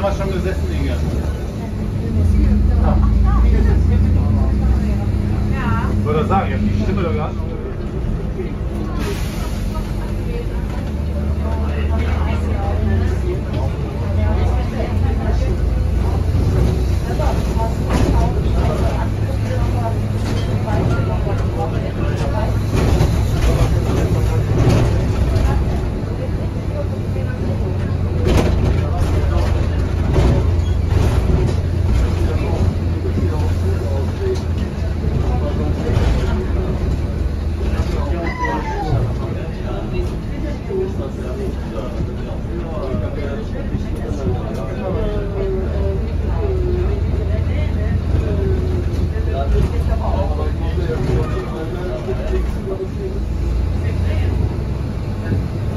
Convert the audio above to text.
damals schon gesessen, Inge? Ich würde sagen, ich habe die Stimme doch gehabt. Thank you.